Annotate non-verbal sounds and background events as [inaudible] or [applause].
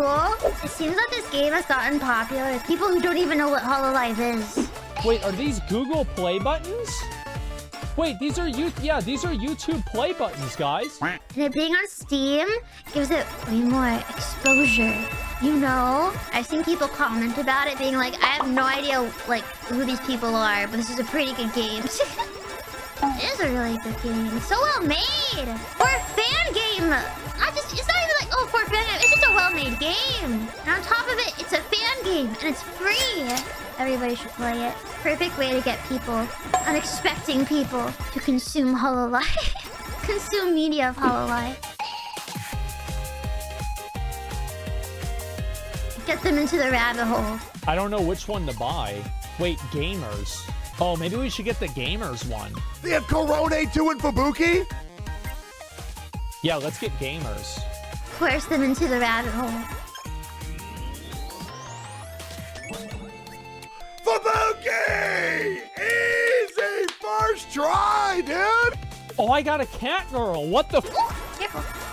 cool? It seems like this game has gotten popular with people who don't even know what Hololive is. Wait, are these Google Play buttons? Wait, these are you. Yeah, these are YouTube Play buttons, guys. And it being on Steam gives it way more exposure. You know, I've seen people comment about it being like, I have no idea like who these people are, but this is a pretty good game. [laughs] it is a really good game. It's so well made. Or a fan game. Game. And on top of it, it's a fan game and it's free. Everybody should play it. Perfect way to get people, unexpecting people, to consume Hololive. [laughs] consume media of Hololive. Get them into the rabbit hole. I don't know which one to buy. Wait, gamers. Oh, maybe we should get the gamers one. They have Korone 2 and Fubuki? Yeah, let's get gamers. Force them into the rabbit hole. Fubuki! Easy first try, dude! Oh, I got a cat girl. What the? Careful.